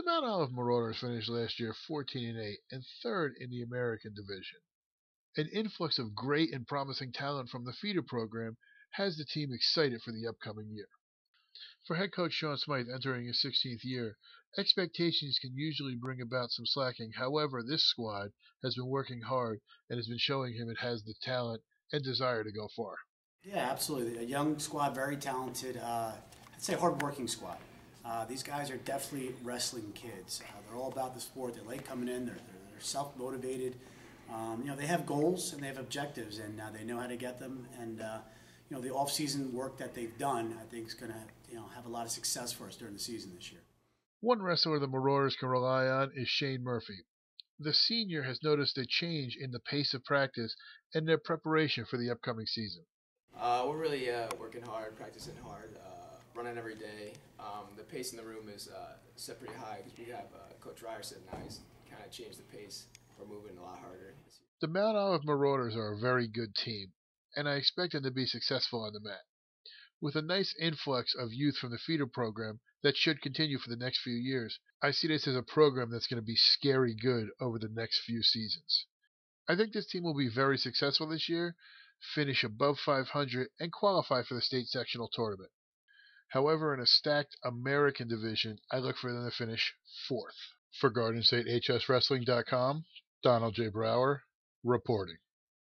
The Mount Olive Marauders finished last year 14 and 8 and third in the American Division. An influx of great and promising talent from the feeder program has the team excited for the upcoming year. For head coach Sean Smythe entering his 16th year, expectations can usually bring about some slacking. However, this squad has been working hard and has been showing him it has the talent and desire to go far. Yeah, absolutely. A young squad, very talented. Uh, I'd say hardworking squad. Uh, these guys are definitely wrestling kids. Uh, they're all about the sport. They like coming in. They're, they're, they're self motivated. Um, you know, they have goals and they have objectives, and uh, they know how to get them. And uh, you know, the off season work that they've done, I think, is going to you know have a lot of success for us during the season this year. One wrestler the Marauders can rely on is Shane Murphy. The senior has noticed a change in the pace of practice and their preparation for the upcoming season. Uh, we're really uh, working hard, practicing hard, uh, running every day. Um, the pace in the room is uh, set pretty high because we have uh, Coach Ryerson now. He's kind of changed the pace. We're moving a lot harder. The Mount Olive Marauders are a very good team, and I expect them to be successful on the mat. With a nice influx of youth from the feeder program that should continue for the next few years, I see this as a program that's going to be scary good over the next few seasons. I think this team will be very successful this year, finish above 500, and qualify for the state sectional tournament. However, in a stacked American division, I look for them to finish fourth. For GardenStateHSWrestling.com, Donald J. Brower reporting.